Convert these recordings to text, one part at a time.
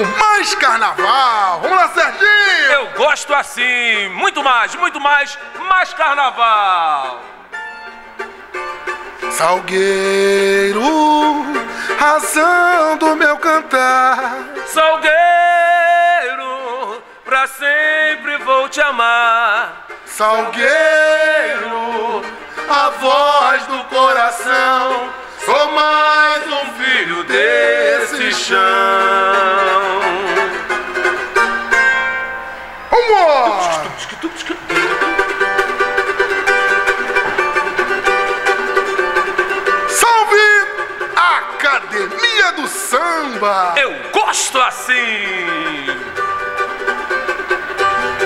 o mais carnaval. Vamos lá, Serginho! Eu gosto assim, muito mais, muito mais, mais carnaval. Salgueiro, razão do meu cantar. Salgueiro, pra sempre vou te amar. Salgueiro, a voz do coração. Sou mais um filho desse chão. Salve Academia do Samba! Eu gosto assim.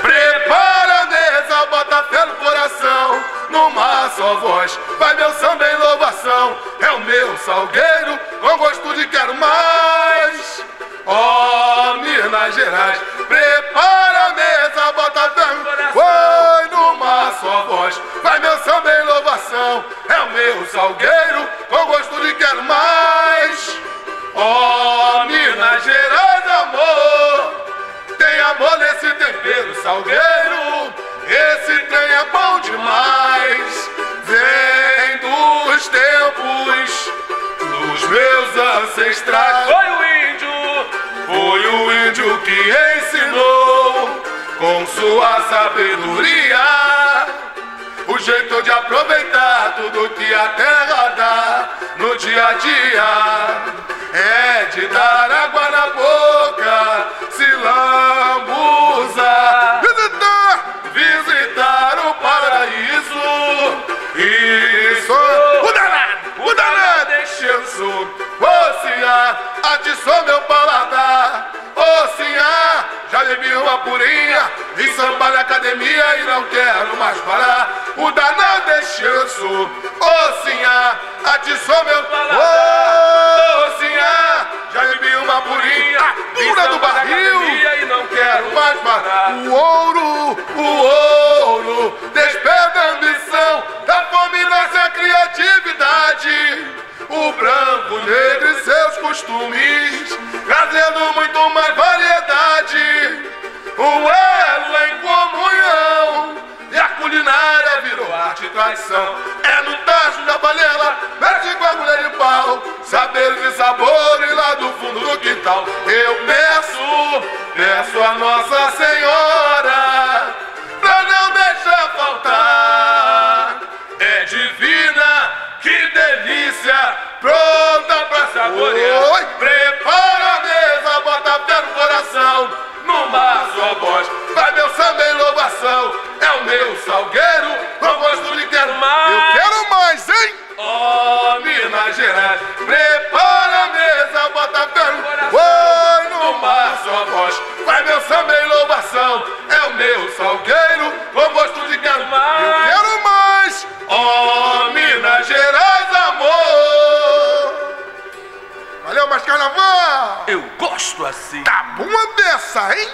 Prepara a mesa, bota fé no coração. Numa só voz, vai meu samba em louvação. É o meu salgueiro, com gosto de quero mais. Ó, Minas Gerais, prepara vai meu samba em louvação. É o meu salgueiro, com gosto de quero mais. Ó, Minas Gerais, amor. Tem amor nesse tempero, salgueiro. Esse trem é bom demais. Vem dos tempos dos meus ancestrais. Foi o índio, Foi o índio que ensinou com sua sabedoria o jeito de aproveitar tudo que a terra dá no dia a dia. É de dar água na boca, se lambuzar. Visitar, visitar o paraíso. Isso, o danado, o danado, descenso. Ocean, atiçou meu paladar. Ocean, já bebi uma purinha e samba na academia e não quero mais parar. O danado descenso. Ocean, atiçou meu paladar. Ocean, já bebi uma purinha pura do barril e não quero mais parar. O ouro, o ouro, desperta a ambição, da fome nasce a criatividade. O branco, o negro e seus costumes, trazendo muito mais variedade. O elo virou arte e tradição. É no tacho da panela, mexe com a colher de pau, saberes e sabores lá do fundo do quintal. Eu peço, peço a Nossa Senhora, pra não deixar faltar. É divina, que delícia, pronta pra saborear. Carnaval. Eu gosto assim. Tá uma dessa, hein?